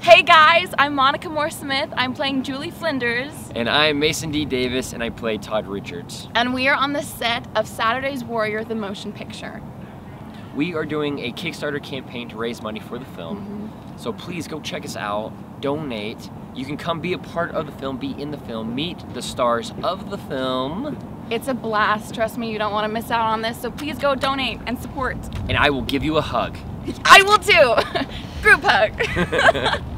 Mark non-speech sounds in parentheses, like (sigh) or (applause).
Hey guys, I'm Monica Moore Smith. I'm playing Julie Flinders. And I'm Mason D. Davis, and I play Tod Richards. And we are on the set of Saturday's Warrior, the motion picture. We are doing a Kickstarter campaign to raise money for the film. Mm-hmm. So please go check us out, donate. You can come be a part of the film, be in the film, meet the stars of the film, It's a blast. Trust me, you don't want to miss out on this. So please go donate and support. and I will give you a hug. I will too. (laughs) Group hug. (laughs)